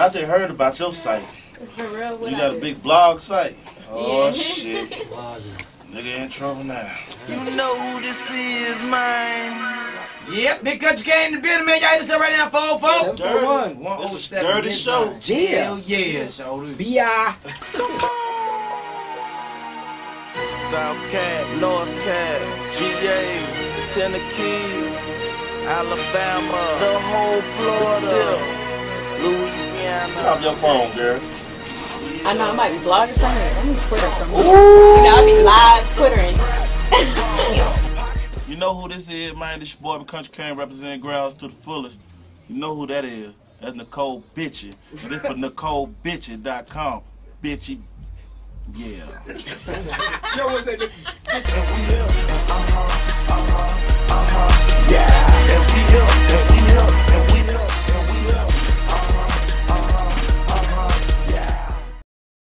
I just heard about your site. For real, what You got a do? big blog site. Oh Yeah. shit. Nigga in trouble now. You know who this is, man. Yep, Big Kuntry came in the building, man. Y'all hear this up right now, 404. Dirty. 107. This oh is dirty midnight. show. Yeah. Hell yeah, show. B.I. South Cat, North Cat, GA, Tennessee, Alabama, the whole Florida, Get Louisiana. off your phone, girl. I know I might be blogging something. Let me Twitter from You know, I'll be live Twittering. You know who this is, man? This your boy, the Kuntry King, representing Grounds to the fullest. You know who that is. That's Necole Bitchie. And this for NecoleBitchie.com. Bitchie. Yeah. Yo, what's that?